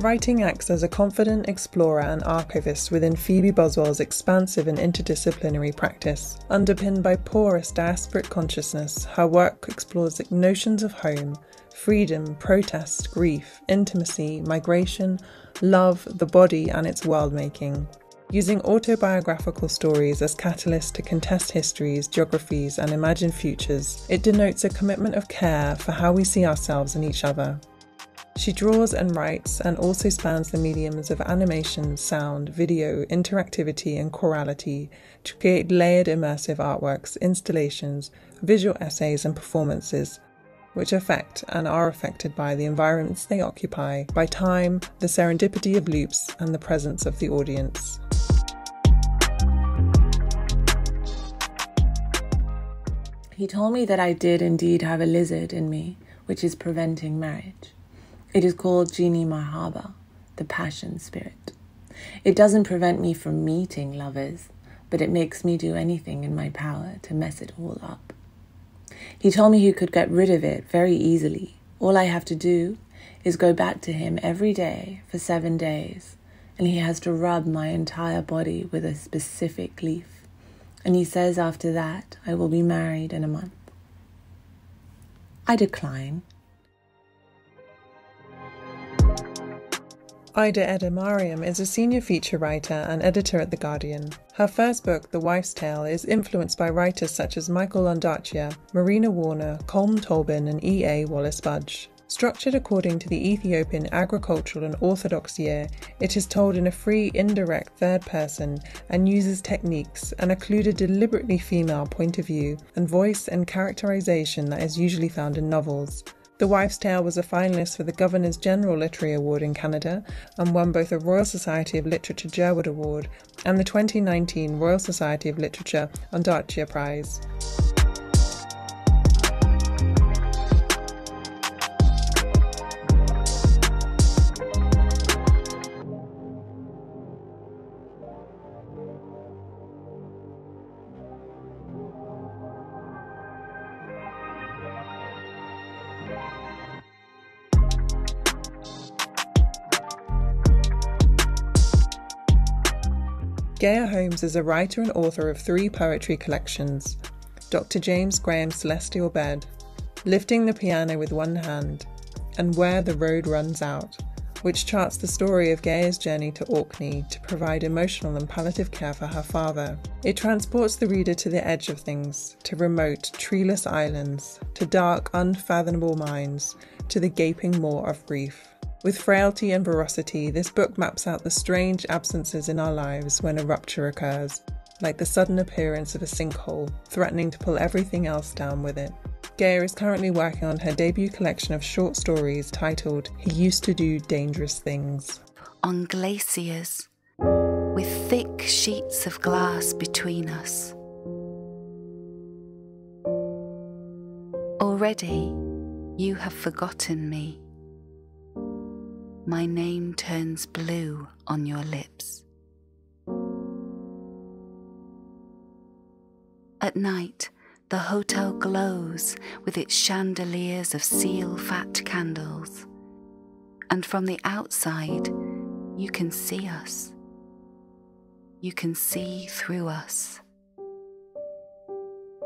Writing acts as a confident explorer and archivist within Phoebe Boswell's expansive and interdisciplinary practice. Underpinned by porous diasporic consciousness, her work explores notions of home, freedom, protest, grief, intimacy, migration, love, the body, and its world making. Using autobiographical stories as catalysts to contest histories, geographies, and imagine futures, it denotes a commitment of care for how we see ourselves and each other. She draws and writes and also spans the mediums of animation, sound, video, interactivity, and chorality to create layered immersive artworks, installations, visual essays, and performances which affect and are affected by the environments they occupy, by time, the serendipity of loops, and the presence of the audience. He told me that I did indeed have a lizard in me, which is preventing marriage. It is called Genie Mahaba, the passion spirit. It doesn't prevent me from meeting lovers, but it makes me do anything in my power to mess it all up. He told me he could get rid of it very easily. All I have to do is go back to him every day for seven days, and he has to rub my entire body with a specific leaf. And he says after that, I will be married in a month. I decline. Aida Edemariam is a senior feature writer and editor at The Guardian. Her first book, The Wife's Tale, is influenced by writers such as Michael Ondaatje, Marina Warner, Colm Tóibín, and E.A. Wallis Budge. Structured according to the Ethiopian agricultural and orthodox year, it is told in a free, indirect third person and uses techniques and occlude a deliberately female point of view and voice and characterization that is usually found in novels. The Wife's Tale was a finalist for the Governor General's Literary Award in Canada and won both the Royal Society of Literature Jerwood Award and the 2019 Royal Society of Literature Ondaatje Prize. Gaia Holmes is a writer and author of three poetry collections Dr. James Graham's Celestial Bed, Lifting the Piano with One Hand, and Where the Road Runs Out, which charts the story of Gaia's journey to Orkney to provide emotional and palliative care for her father. It transports the reader to the edge of things, to remote, treeless islands, to dark, unfathomable minds, to the gaping maw of grief. With frailty and veracity, this book maps out the strange absences in our lives when a rupture occurs, like the sudden appearance of a sinkhole, threatening to pull everything else down with it. Gaia is currently working on her debut collection of short stories titled He Used to Do Dangerous Things. On glaciers, with thick sheets of glass between us. Already, you have forgotten me my name turns blue on your lips. At night, the hotel glows with its chandeliers of seal fat candles, and from the outside, you can see us. You can see through us.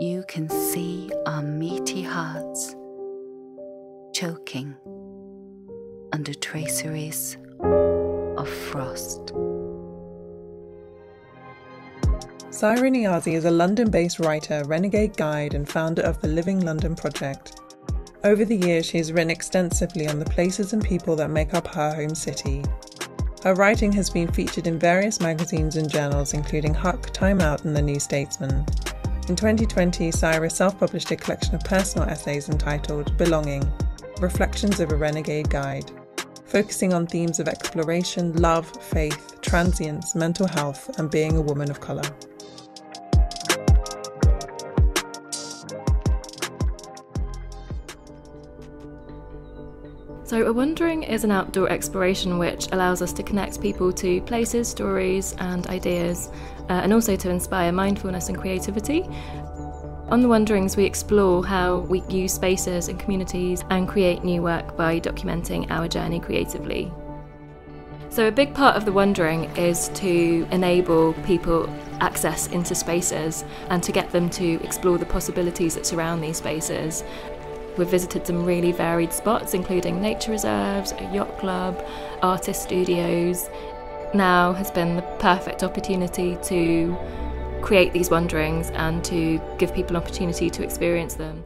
You can see our meaty hearts choking under traceries of frost. Saira Niazi is a London based writer, renegade guide, and founder of the Living London Project. Over the years, she has written extensively on the places and people that make up her home city. Her writing has been featured in various magazines and journals, including Huck, Time Out, and The New Statesman. In 2020, Saira self published a collection of personal essays entitled Belonging Reflections of a Renegade Guide focusing on themes of exploration, love, faith, transience, mental health, and being a woman of colour. So, A Wandering is an outdoor exploration which allows us to connect people to places, stories, and ideas, uh, and also to inspire mindfulness and creativity. On The Wanderings, we explore how we use spaces and communities and create new work by documenting our journey creatively. So, a big part of the Wandering is to enable people access into spaces and to get them to explore the possibilities that surround these spaces. We've visited some really varied spots, including nature reserves, a yacht club, artist studios. Now has been the perfect opportunity to create these wanderings and to give people an opportunity to experience them.